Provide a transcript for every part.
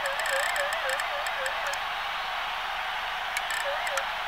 Thank you.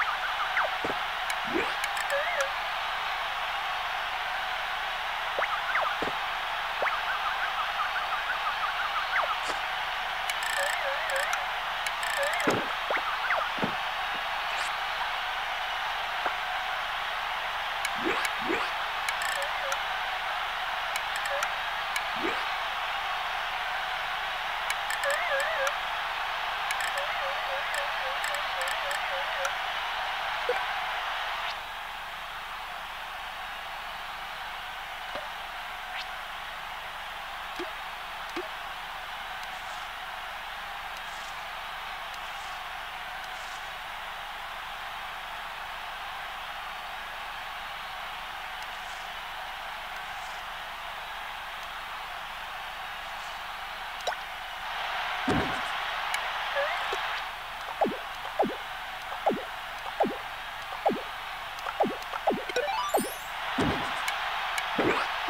What?